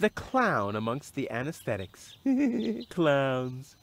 The clown amongst the anesthetics. Clowns.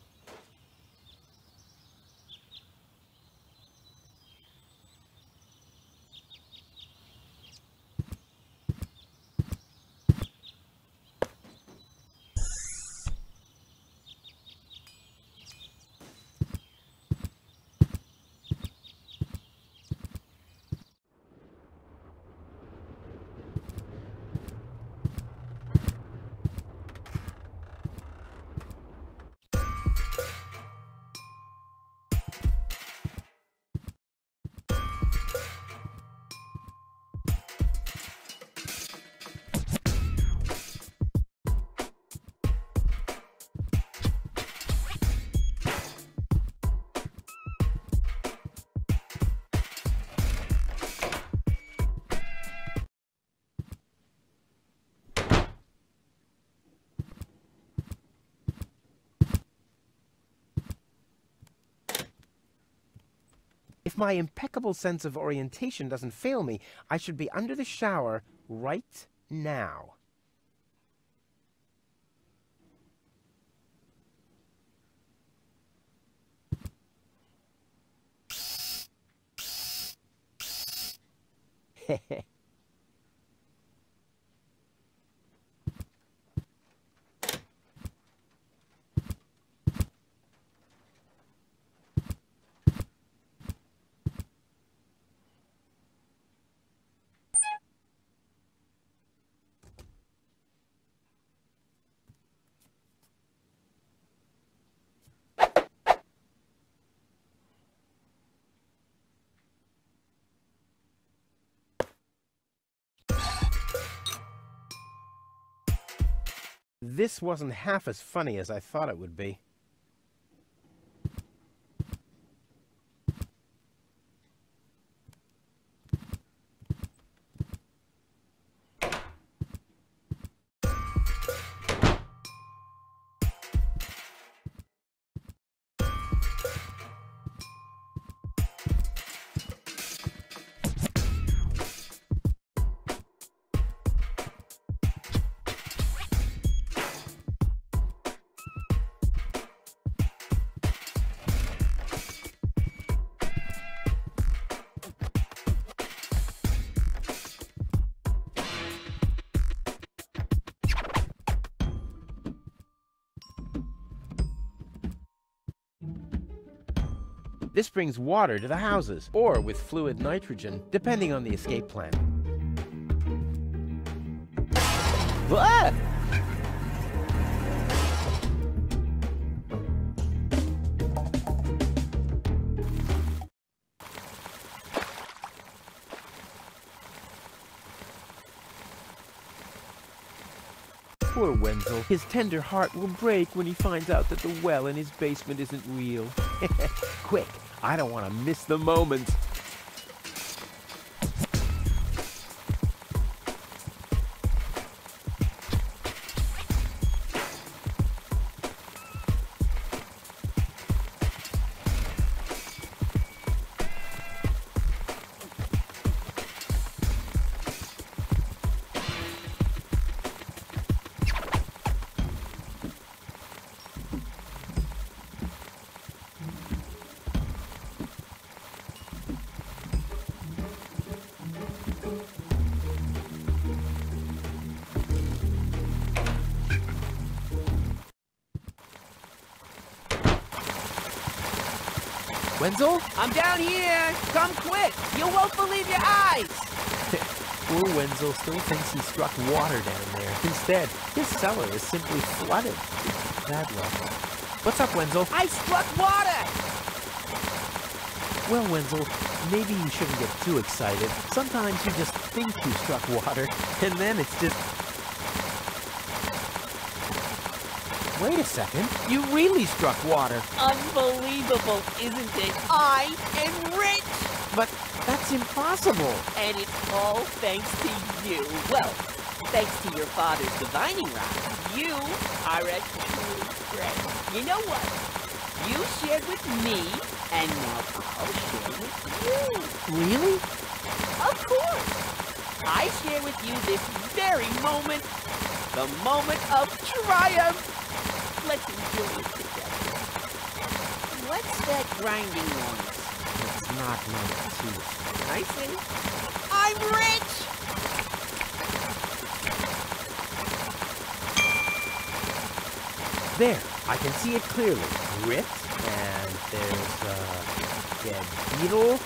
If my impeccable sense of orientation doesn't fail me, I should be under the shower right now. This wasn't half as funny as I thought it would be. This brings water to the houses, or with fluid nitrogen, depending on the escape plan. Ah! Poor Wenzel. His tender heart will break when he finds out that the well in his basement isn't real. Quick, I don't want to miss the moment. Wenzel? I'm down here! Come quick! You won't believe your eyes! Poor Wenzel still thinks he struck water down there. Instead, his cellar is simply flooded. Bad luck. What's up, Wenzel? I struck water! Well, Wenzel, maybe you shouldn't get too excited. Sometimes you just think you struck water, and then it's just... Wait a second. You really struck water. Unbelievable, isn't it? I am rich! But that's impossible. And it's all thanks to you. Well, thanks to your father's divining rod. You are a true friend. You know what? You shared with me, and now I'll share with you. Really? Of course! I share with you this very moment the moment of triumph. Let's enjoy it together. What's that grinding noise? It's not my teeth. I see. I'm rich! There, I can see it clearly. Grit, and there's a dead beetle.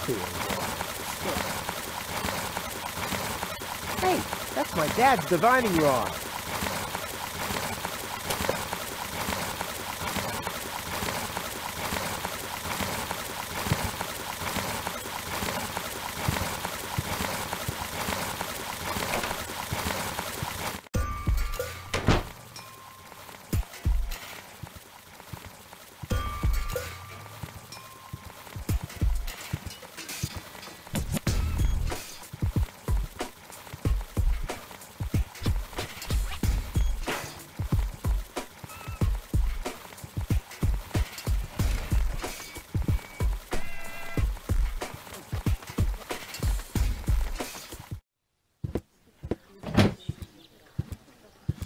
Clear. Hey, that's my dad's divining rod.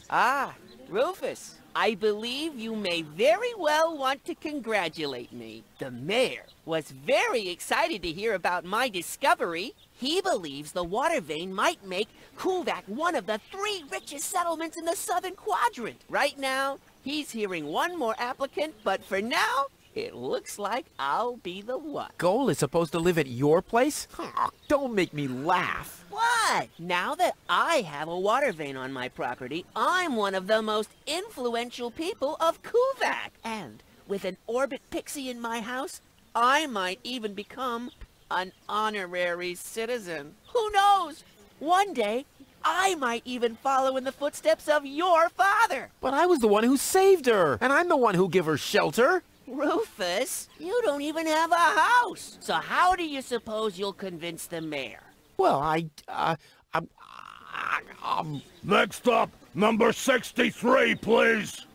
Ah, Rufus, I believe you may very well want to congratulate me. The mayor was very excited to hear about my discovery. He believes the water vein might make Kuvaq one of the three richest settlements in the southern quadrant. Right now, he's hearing one more applicant, but for now, it looks like I'll be the one. Goal is supposed to live at your place? Aw, oh, don't make me laugh. What? Now that I have a water vein on my property, I'm one of the most influential people of Kuvaq. And with an orbit pixie in my house, I might even become an honorary citizen. Who knows? One day, I might even follow in the footsteps of your father. But I was the one who saved her, and I'm the one who give her shelter. Rufus, you don't even have a house. So how do you suppose you'll convince the mayor? Well, I, uh, I, I, um, Next up, number 63, please.